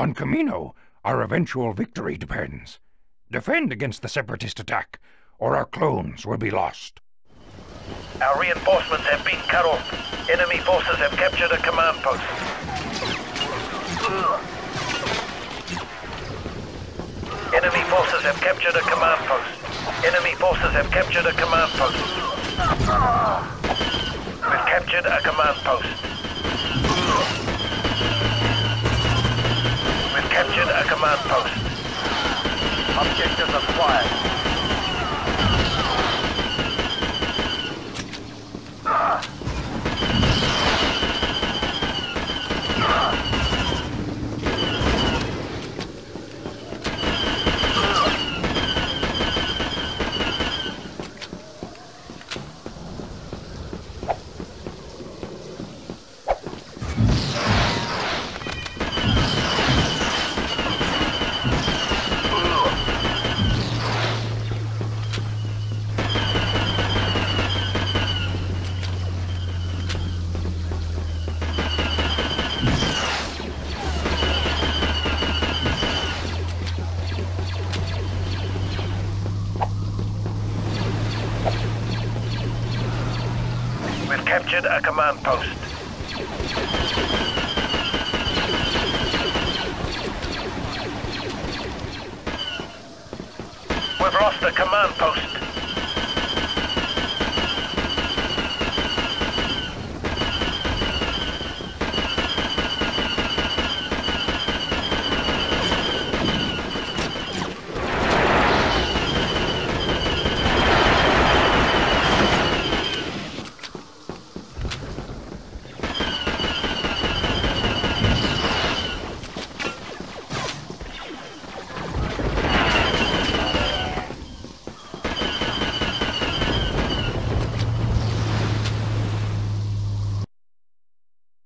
On Kamino, our eventual victory depends. Defend against the Separatist attack, or our clones will be lost. Our reinforcements have been cut off. Enemy forces have captured a command post. Enemy forces have captured a command post. Enemy forces have captured a command post. We've captured a command post. We've captured a command post. Objective acquired. We've captured a command post. We've lost a command post.